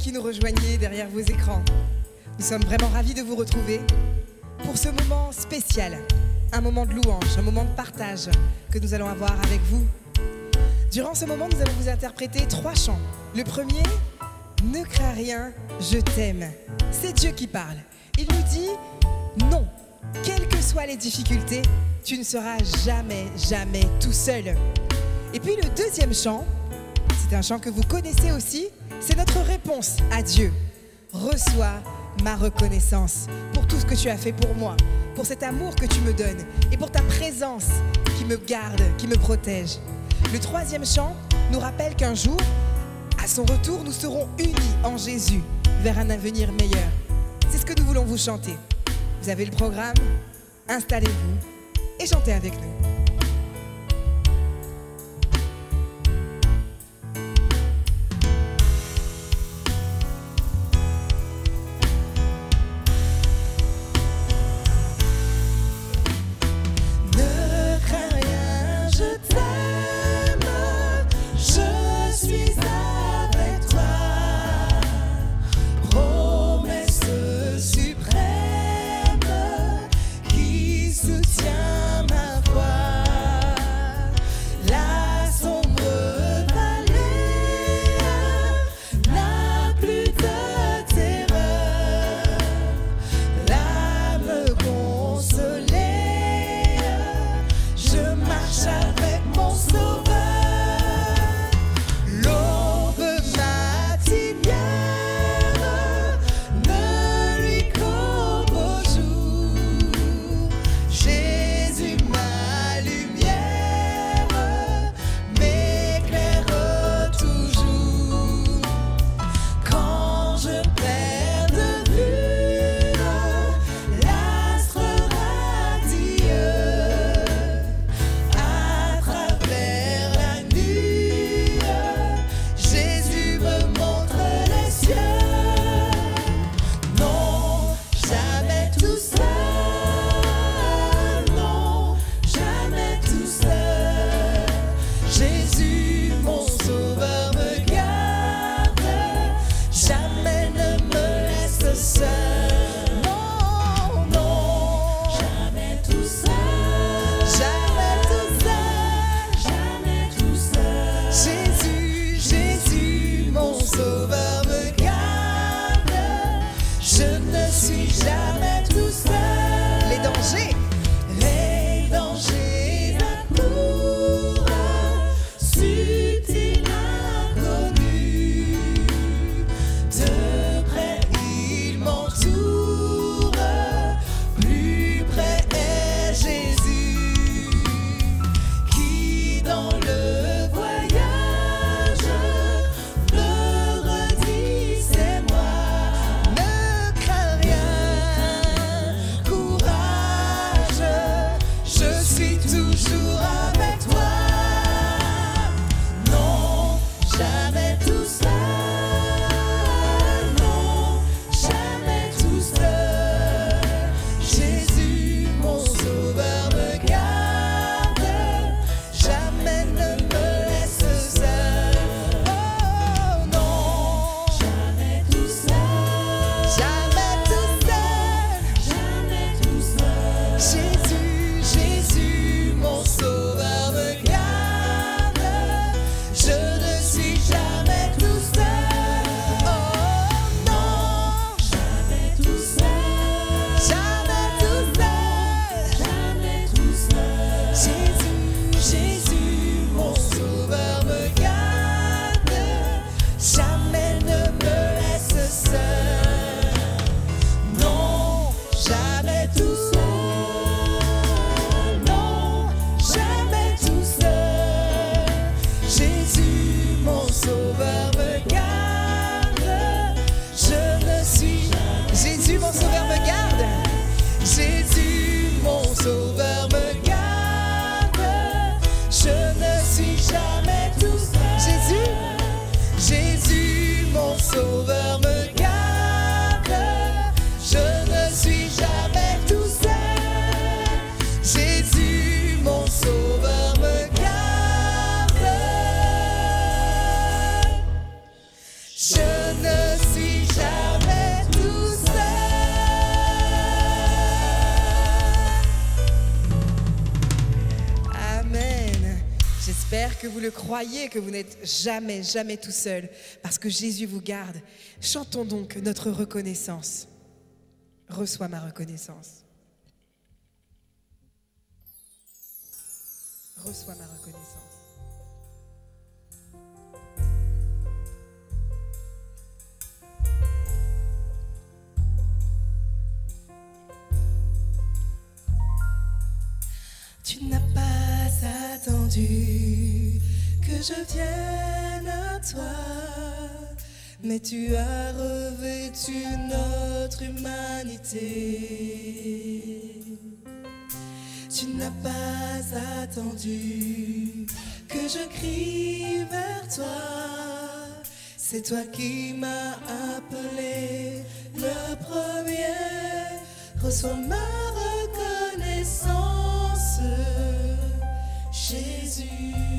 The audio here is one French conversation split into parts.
qui nous rejoignez derrière vos écrans. Nous sommes vraiment ravis de vous retrouver pour ce moment spécial, un moment de louange, un moment de partage que nous allons avoir avec vous. Durant ce moment, nous allons vous interpréter trois chants. Le premier, Ne crains rien, je t'aime. C'est Dieu qui parle. Il nous dit non, quelles que soient les difficultés, tu ne seras jamais, jamais tout seul. Et puis le deuxième chant, c'est un chant que vous connaissez aussi, c'est notre réponse à Dieu. Reçois ma reconnaissance pour tout ce que tu as fait pour moi, pour cet amour que tu me donnes et pour ta présence qui me garde, qui me protège. Le troisième chant nous rappelle qu'un jour, à son retour, nous serons unis en Jésus vers un avenir meilleur. C'est ce que nous voulons vous chanter. Vous avez le programme Installez-vous et chantez avec nous. shine. Vous le croyez, que vous n'êtes jamais, jamais tout seul, parce que Jésus vous garde. Chantons donc notre reconnaissance. Reçois ma reconnaissance. Reçois ma reconnaissance. Tu n'as pas attendu que je vienne à toi, mais tu as revêtu notre humanité. Tu n'as pas attendu que je crie vers toi. C'est toi qui m'as appelé le premier. Reçois ma reconnaissance, Jésus.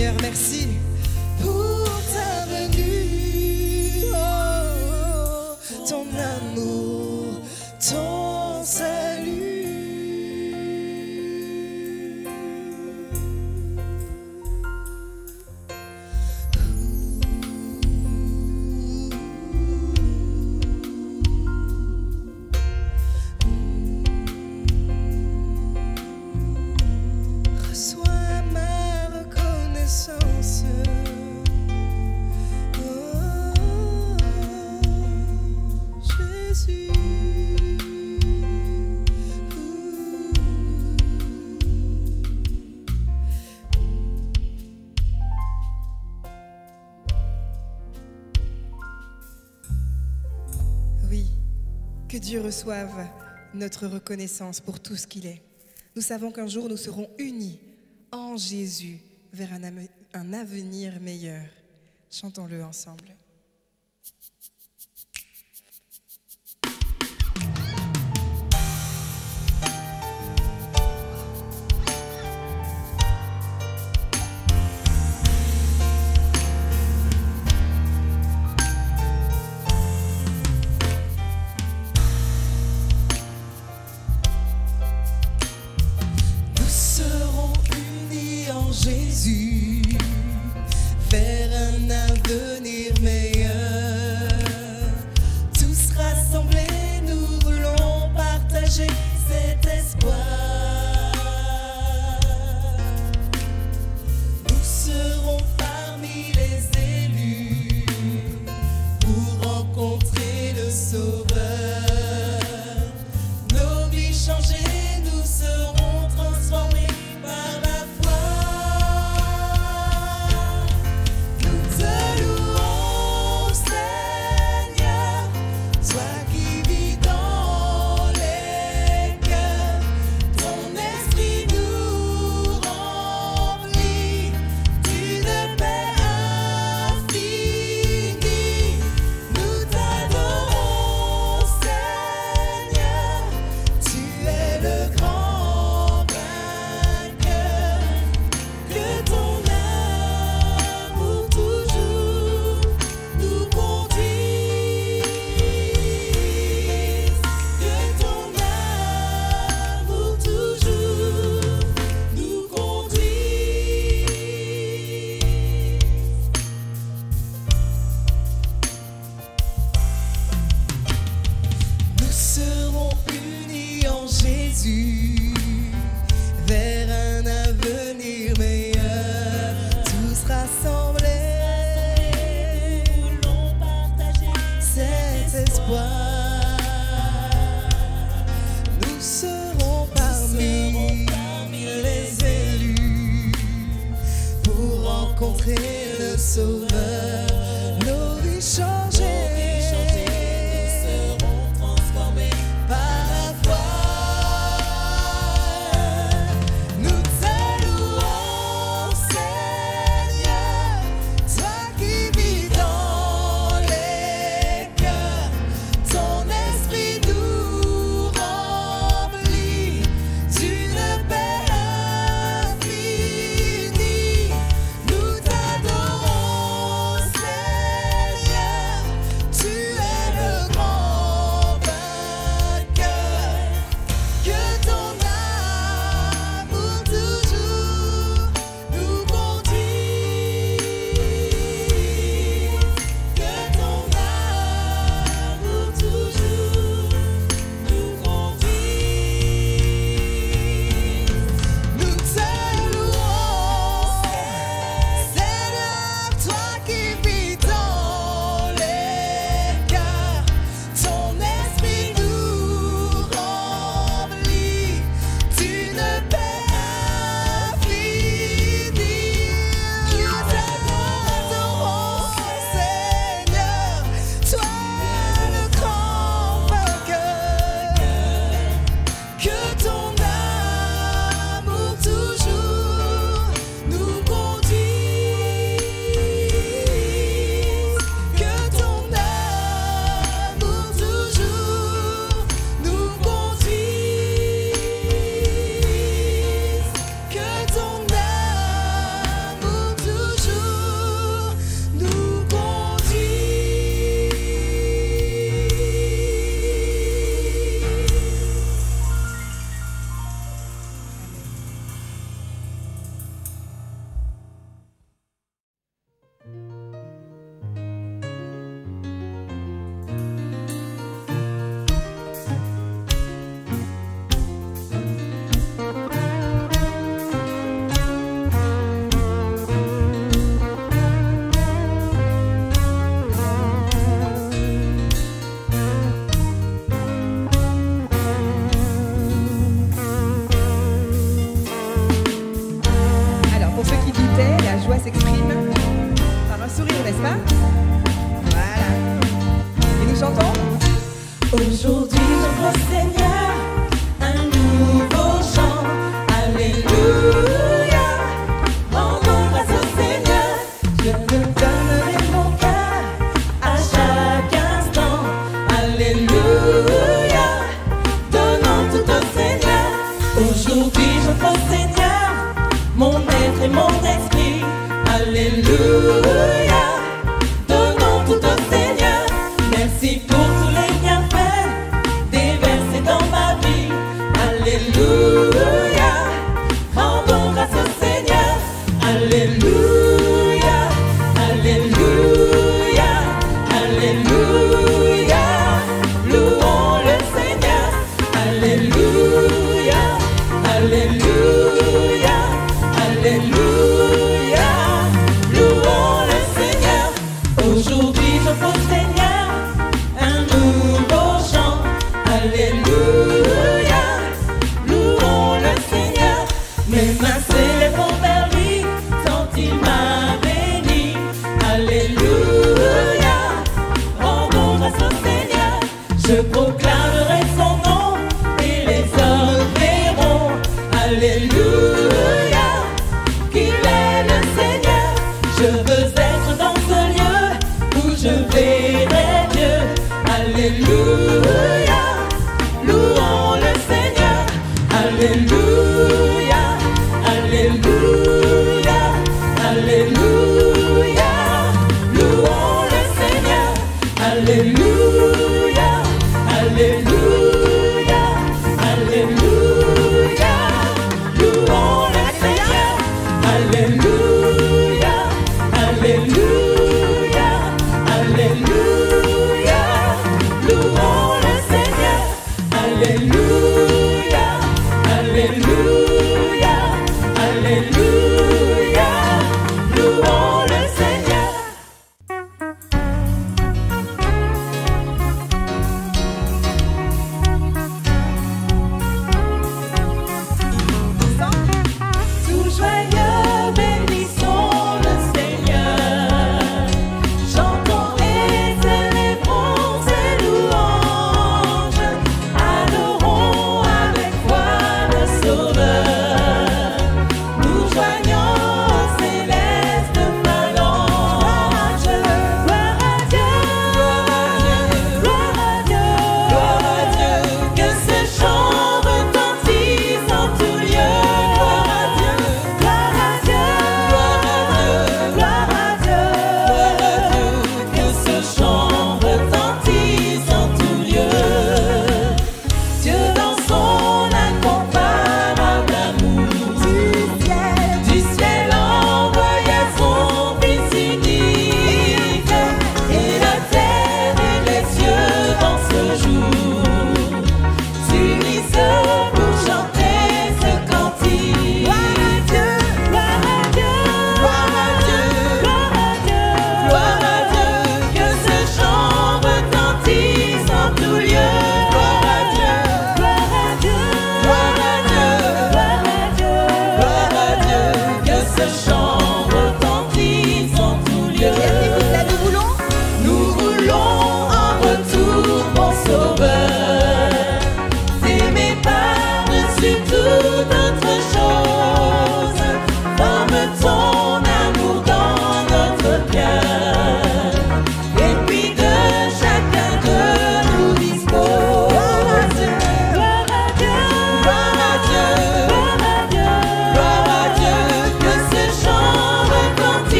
Seigneur, merci. Dieu reçoive notre reconnaissance pour tout ce qu'il est. Nous savons qu'un jour nous serons unis en Jésus vers un, avenir meilleur. Chantons-le ensemble.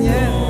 Yeah.